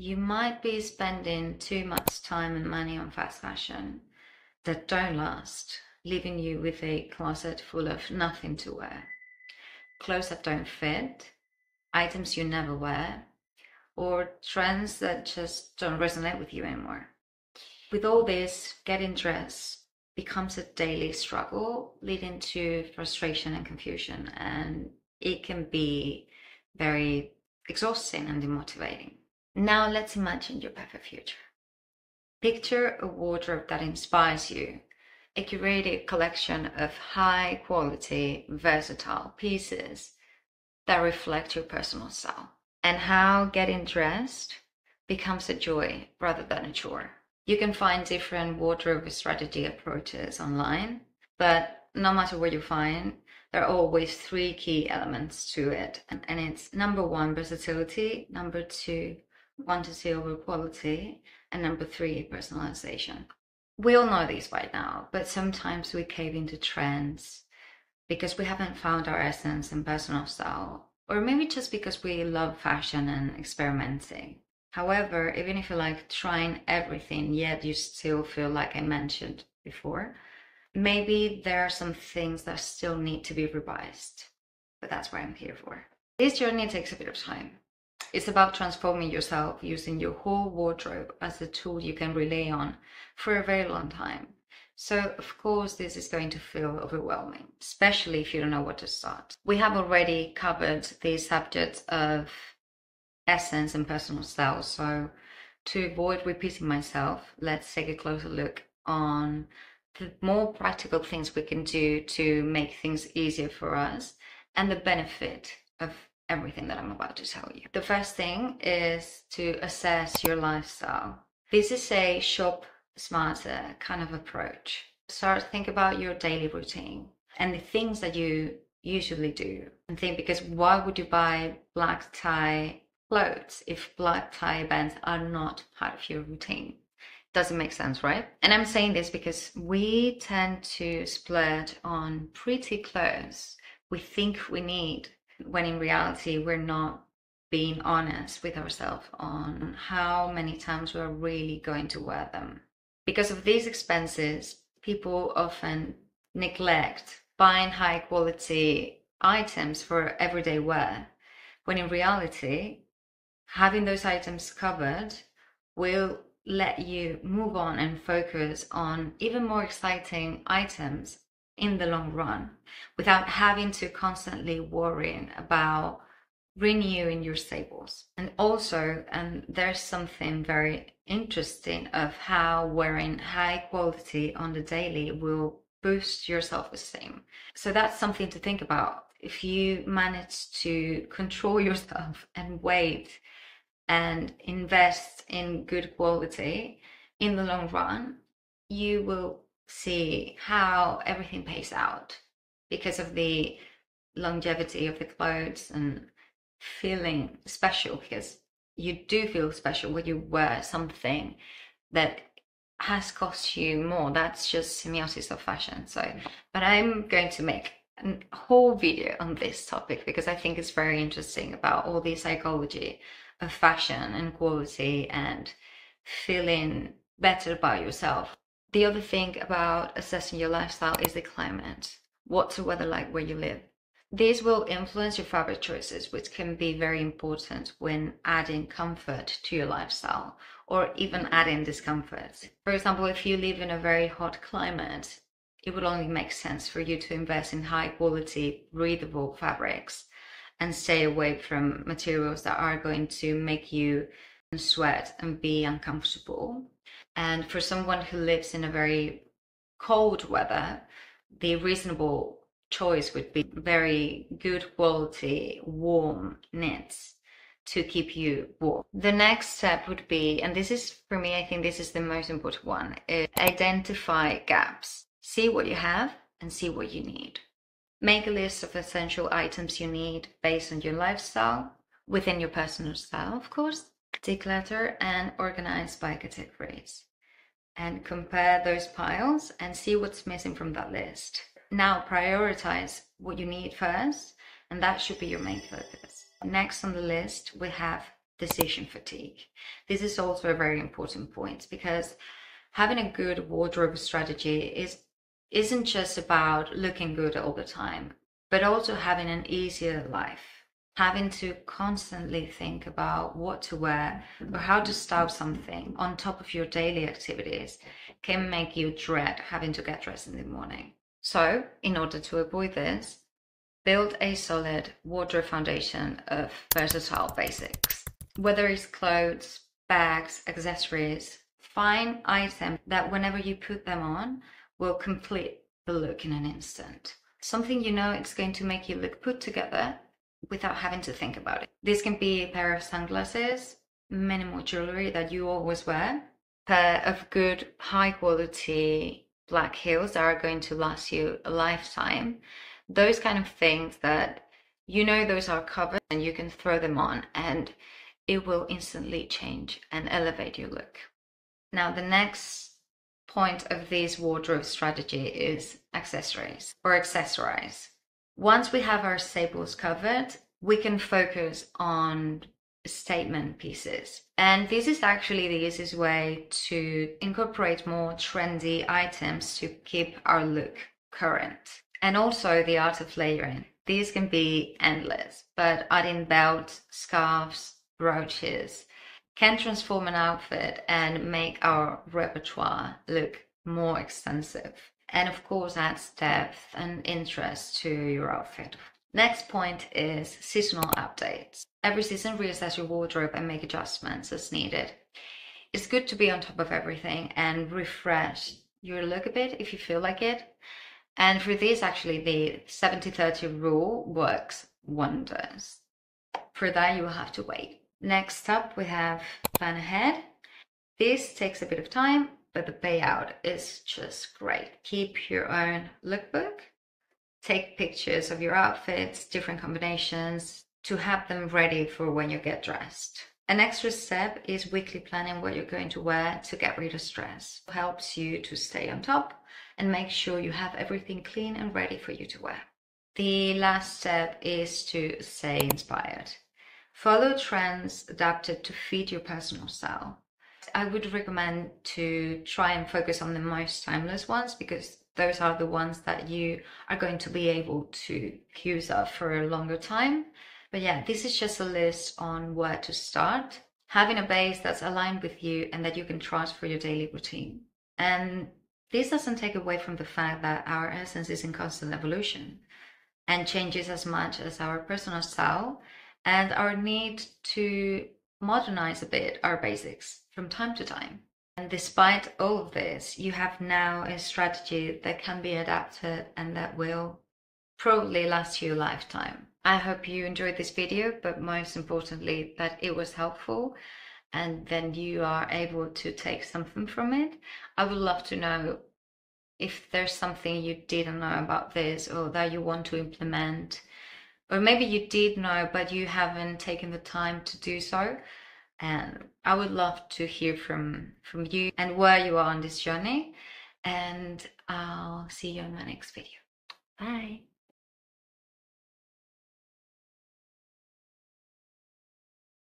you might be spending too much time and money on fast fashion that don't last, leaving you with a closet full of nothing to wear. Clothes that don't fit, items you never wear, or trends that just don't resonate with you anymore. With all this, getting dressed becomes a daily struggle, leading to frustration and confusion, and it can be very exhausting and demotivating. Now, let's imagine your perfect future. Picture a wardrobe that inspires you, a curated collection of high quality, versatile pieces that reflect your personal style, and how getting dressed becomes a joy rather than a chore. You can find different wardrobe strategy approaches online, but no matter what you find, there are always three key elements to it. And, and it's number one, versatility, number two, quantity over quality, and number three, personalization. We all know these by now, but sometimes we cave into trends because we haven't found our essence and personal style, or maybe just because we love fashion and experimenting. However, even if you like trying everything, yet you still feel like I mentioned before, maybe there are some things that still need to be revised. But that's what I'm here for. This journey takes a bit of time. It's about transforming yourself using your whole wardrobe as a tool you can rely on for a very long time. So, of course, this is going to feel overwhelming, especially if you don't know what to start. We have already covered the subject of essence and personal style. So, to avoid repeating myself, let's take a closer look on the more practical things we can do to make things easier for us and the benefit of everything that I'm about to tell you. The first thing is to assess your lifestyle. This is a shop smarter kind of approach. Start think about your daily routine and the things that you usually do and think because why would you buy black tie clothes if black tie bands are not part of your routine? Doesn't make sense, right? And I'm saying this because we tend to splurge on pretty clothes we think we need when in reality we're not being honest with ourselves on how many times we're really going to wear them. Because of these expenses, people often neglect buying high quality items for everyday wear, when in reality, having those items covered will let you move on and focus on even more exciting items in the long run without having to constantly worrying about renewing your staples. And also, and there's something very interesting of how wearing high quality on the daily will boost your self-esteem. So that's something to think about. If you manage to control yourself and wait and invest in good quality in the long run, you will see how everything pays out because of the longevity of the clothes and feeling special because you do feel special when you wear something that has cost you more. That's just semiotics of fashion. So, mm. but I'm going to make a whole video on this topic because I think it's very interesting about all the psychology of fashion and quality and feeling better about yourself the other thing about assessing your lifestyle is the climate. What's the weather like where you live? These will influence your fabric choices, which can be very important when adding comfort to your lifestyle or even adding discomfort. For example, if you live in a very hot climate, it would only make sense for you to invest in high quality, breathable fabrics and stay away from materials that are going to make you sweat and be uncomfortable. And for someone who lives in a very cold weather, the reasonable choice would be very good quality warm knits to keep you warm. The next step would be, and this is for me, I think this is the most important one, is identify gaps. See what you have and see what you need. Make a list of essential items you need based on your lifestyle, within your personal style, of course, declutter and organize by categories and compare those piles and see what's missing from that list. Now prioritize what you need first and that should be your main focus. Next on the list we have decision fatigue. This is also a very important point because having a good wardrobe strategy is isn't just about looking good all the time, but also having an easier life. Having to constantly think about what to wear or how to style something on top of your daily activities can make you dread having to get dressed in the morning. So, in order to avoid this, build a solid wardrobe foundation of versatile basics. Whether it's clothes, bags, accessories, find items that whenever you put them on will complete the look in an instant. Something you know it's going to make you look put together without having to think about it. This can be a pair of sunglasses, minimal jewelry that you always wear, pair of good high quality black heels that are going to last you a lifetime. Those kind of things that you know those are covered and you can throw them on and it will instantly change and elevate your look. Now, the next point of this wardrobe strategy is accessories or accessorize. Once we have our staples covered, we can focus on statement pieces. And this is actually the easiest way to incorporate more trendy items to keep our look current. And also the art of layering. These can be endless, but adding belts, scarves, brooches can transform an outfit and make our repertoire look more extensive. And of course, adds depth and interest to your outfit. Next point is seasonal updates. Every season, reassess your wardrobe and make adjustments as needed. It's good to be on top of everything and refresh your look a bit if you feel like it. And for this, actually, the 70 30 rule works wonders. For that, you will have to wait. Next up, we have plan ahead. This takes a bit of time, but the payout is just great. Keep your own lookbook take pictures of your outfits, different combinations, to have them ready for when you get dressed. An extra step is weekly planning what you're going to wear to get rid of stress. It helps you to stay on top and make sure you have everything clean and ready for you to wear. The last step is to stay inspired. Follow trends adapted to fit your personal style. I would recommend to try and focus on the most timeless ones because those are the ones that you are going to be able to use up for a longer time. But yeah, this is just a list on where to start. Having a base that's aligned with you and that you can trust for your daily routine. And this doesn't take away from the fact that our essence is in constant evolution and changes as much as our personal style and our need to modernize a bit our basics from time to time. And despite all of this, you have now a strategy that can be adapted and that will probably last you a lifetime. I hope you enjoyed this video, but most importantly, that it was helpful and then you are able to take something from it. I would love to know if there's something you didn't know about this or that you want to implement, or maybe you did know, but you haven't taken the time to do so and I would love to hear from from you and where you are on this journey and I'll see you in my next video. Bye.